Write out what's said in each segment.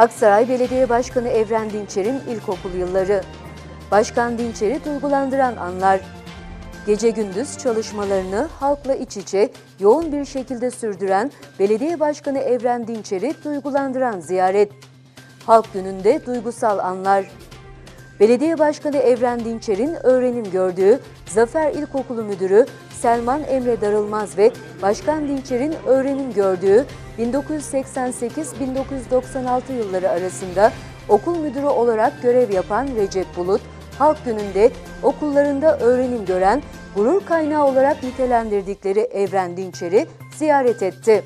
Aksaray Belediye Başkanı Evren Dinçer'in ilkokul yılları. Başkan Dinçer'i duygulandıran anlar. Gece gündüz çalışmalarını halkla iç içe yoğun bir şekilde sürdüren Belediye Başkanı Evren Dinçer'i duygulandıran ziyaret. Halk gününde duygusal anlar. Belediye Başkanı Evren Dinçer'in öğrenim gördüğü Zafer İlkokulu Müdürü Selman Emre Darılmaz ve Başkan Dinçer'in öğrenim gördüğü 1988-1996 yılları arasında okul müdürü olarak görev yapan Recep Bulut, Halk Günü'nde okullarında öğrenim gören, gurur kaynağı olarak nitelendirdikleri Evren Dinçer'i ziyaret etti.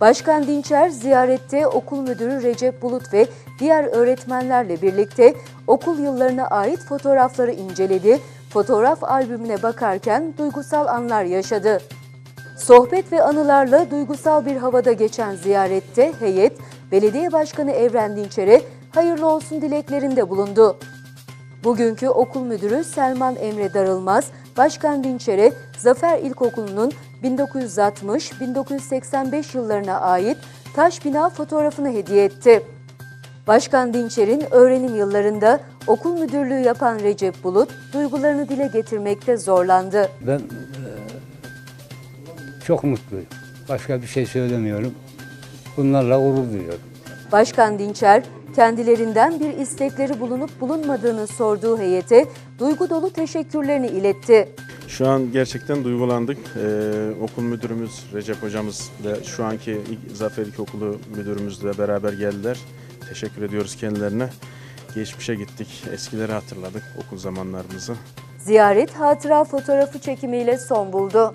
Başkan Dinçer ziyarette okul müdürü Recep Bulut ve diğer öğretmenlerle birlikte okul yıllarına ait fotoğrafları inceledi, fotoğraf albümüne bakarken duygusal anlar yaşadı. Sohbet ve anılarla duygusal bir havada geçen ziyarette heyet, Belediye Başkanı Evren Dinçer'e hayırlı olsun dileklerinde bulundu. Bugünkü okul müdürü Selman Emre Darılmaz, Başkan Dinçer'e Zafer İlkokulu'nun 1960-1985 yıllarına ait taş bina fotoğrafını hediye etti. Başkan Dinçer'in öğrenim yıllarında okul müdürlüğü yapan Recep Bulut duygularını dile getirmekte zorlandı. Ben eee, çok mutluyum. Başka bir şey söylemiyorum. Bunlarla gurur duyuyorum. Başkan Dinçer, kendilerinden bir istekleri bulunup bulunmadığını sorduğu heyete duygu dolu teşekkürlerini iletti. Şu an gerçekten duygulandık. Ee, okul müdürümüz Recep hocamız ve şu anki Zafer İlkokulu müdürümüzle beraber geldiler. Teşekkür ediyoruz kendilerine. Geçmişe gittik, eskileri hatırladık okul zamanlarımızı. Ziyaret hatıra fotoğrafı çekimiyle son buldu.